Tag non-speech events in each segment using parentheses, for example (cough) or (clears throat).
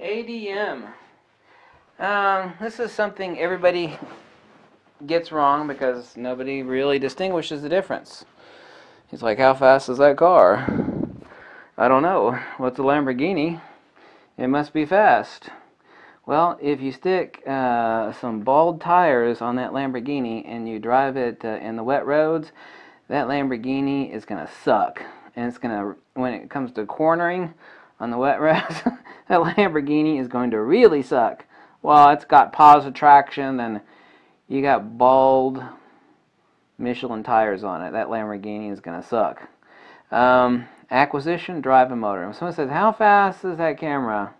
ADM. Um, this is something everybody gets wrong because nobody really distinguishes the difference. He's like, how fast is that car? I don't know. What's a Lamborghini? It must be fast. Well, if you stick uh, some bald tires on that Lamborghini and you drive it uh, in the wet roads, that Lamborghini is going to suck. And it's going to, when it comes to cornering on the wet roads, (laughs) that Lamborghini is going to really suck. Well, it's got positive traction and you got bald Michelin tires on it. That Lamborghini is going to suck. Um, acquisition, drive, and motor. Someone says, how fast is that camera?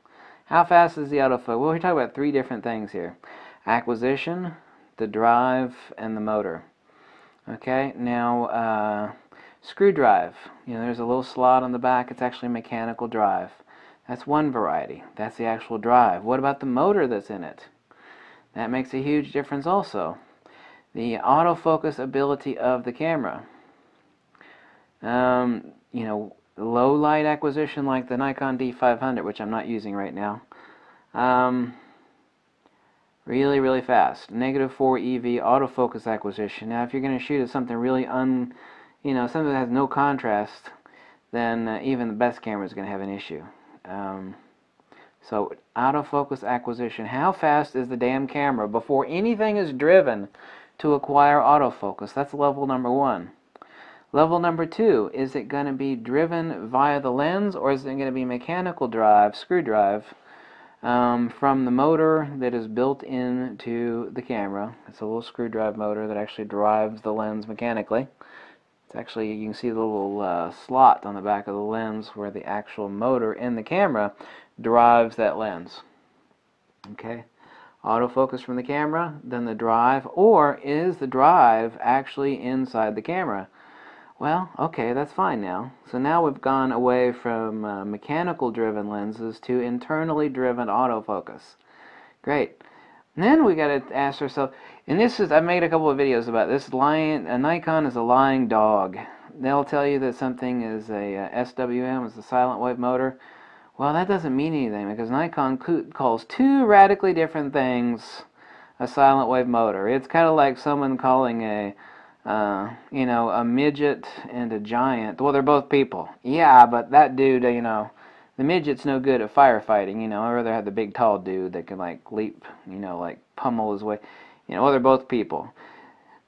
How fast is the autofocus? Well, we're talking about three different things here. Acquisition, the drive, and the motor. Okay, now uh, screw drive. You know, there's a little slot on the back. It's actually a mechanical drive. That's one variety. That's the actual drive. What about the motor that's in it? That makes a huge difference also. The autofocus ability of the camera. Um, you know, low light acquisition like the Nikon D500, which I'm not using right now. Um, really, really fast. Negative 4 EV autofocus acquisition. Now, if you're going to shoot at something really un, you know, something that has no contrast, then uh, even the best camera is going to have an issue. Um, so, autofocus acquisition. How fast is the damn camera before anything is driven to acquire autofocus? That's level number one. Level number two, is it going to be driven via the lens or is it going to be mechanical drive, screw drive, um, from the motor that is built into the camera? It's a little screw drive motor that actually drives the lens mechanically. It's actually, you can see the little uh, slot on the back of the lens where the actual motor in the camera drives that lens. Okay, autofocus from the camera, then the drive, or is the drive actually inside the camera? Well, okay, that's fine now. So now we've gone away from uh, mechanical driven lenses to internally driven autofocus. Great. And then we got to ask ourselves, and this is—I've made a couple of videos about this, lying, a Nikon is a lying dog. They'll tell you that something is a, a uh, SWM, is a silent wave motor. Well, that doesn't mean anything because Nikon calls two radically different things a silent wave motor. It's kind of like someone calling a uh, you know, a midget and a giant. Well, they're both people. Yeah, but that dude, you know, the midget's no good at firefighting. You know, I'd rather have the big tall dude that can like leap, you know, like pummel his way. You know, they're both people.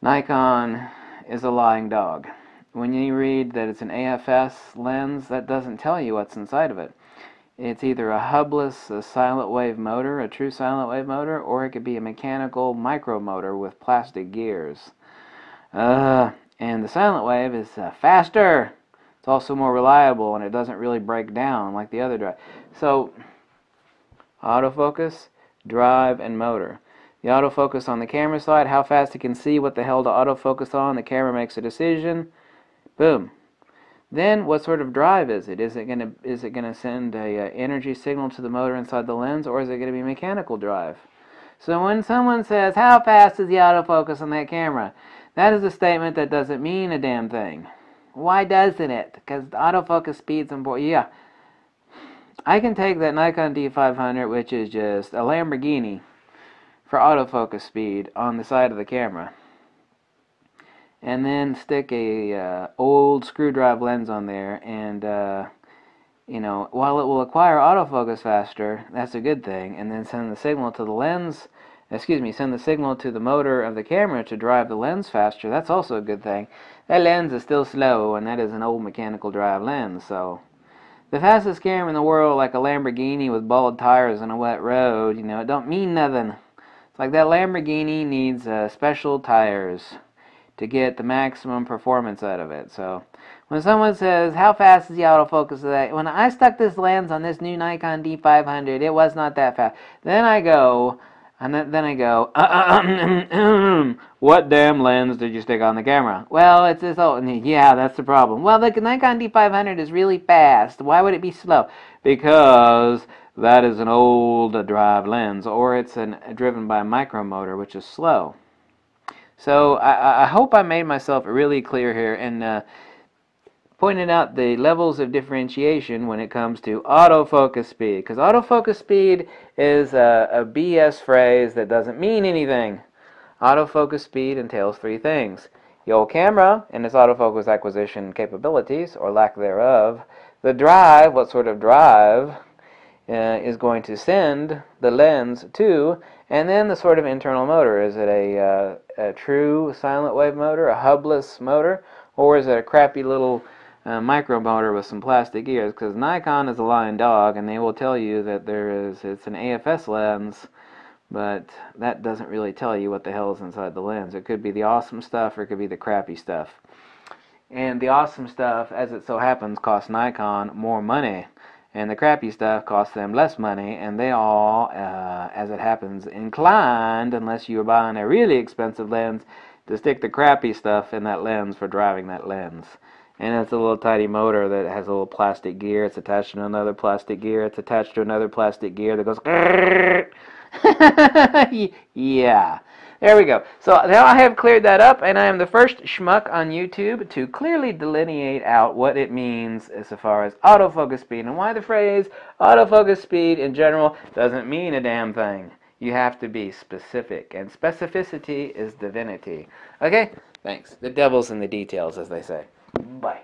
Nikon is a lying dog. When you read that it's an AFS lens, that doesn't tell you what's inside of it. It's either a hubless a silent wave motor, a true silent wave motor, or it could be a mechanical micro motor with plastic gears. Uh, and the silent wave is uh, faster. It's also more reliable and it doesn't really break down like the other drive. So, autofocus, drive, and motor. The autofocus on the camera side, how fast it can see what the hell to autofocus on. The camera makes a decision. Boom. Then, what sort of drive is it? Is it gonna is it gonna send a, uh, energy signal to the motor inside the lens, or is it gonna be mechanical drive? So when someone says, "How fast is the autofocus on that camera?" That is a statement that doesn't mean a damn thing. Why doesn't it? Because autofocus speed's important. Yeah. I can take that Nikon D500, which is just a Lamborghini, for autofocus speed on the side of the camera. And then stick a uh, old screw drive lens on there and uh, you know, while it will acquire autofocus faster, that's a good thing, and then send the signal to the lens excuse me, send the signal to the motor of the camera to drive the lens faster, that's also a good thing. That lens is still slow, and that is an old mechanical drive lens, so... The fastest camera in the world, like a Lamborghini with bald tires on a wet road, you know, it don't mean nothing. It's like that Lamborghini needs uh, special tires to get the maximum performance out of it. So when someone says, how fast is the autofocus of that? When I stuck this lens on this new Nikon D500, it was not that fast. Then I go, and then, then I go, (clears throat) what damn lens did you stick on the camera? Well, it's this old, yeah, that's the problem. Well, the Nikon D500 is really fast. Why would it be slow? Because that is an old drive lens, or it's an, driven by a micromotor, which is slow. So I, I hope I made myself really clear here, and uh, pointed out the levels of differentiation when it comes to autofocus speed. Because autofocus speed is a, a BS phrase that doesn't mean anything. Autofocus speed entails three things. Your camera and its autofocus acquisition capabilities, or lack thereof. The drive, what sort of drive uh, is going to send the lens to, and then the sort of internal motor. Is it a, uh, a true silent wave motor, a hubless motor, or is it a crappy little uh, micro motor with some plastic gears? Because Nikon is a lying dog, and they will tell you that there is it's an AFS lens, but that doesn't really tell you what the hell is inside the lens. It could be the awesome stuff, or it could be the crappy stuff. And the awesome stuff, as it so happens, costs Nikon more money and the crappy stuff costs them less money, and they all, uh, as it happens, inclined, unless you're buying a really expensive lens, to stick the crappy stuff in that lens for driving that lens. And it's a little tiny motor that has a little plastic gear. It's attached to another plastic gear. It's attached to another plastic gear that goes. (laughs) yeah. There we go. So now I have cleared that up, and I am the first schmuck on YouTube to clearly delineate out what it means as far as autofocus speed and why the phrase autofocus speed in general doesn't mean a damn thing. You have to be specific, and specificity is divinity. Okay? Thanks. The devil's in the details, as they say. Bye.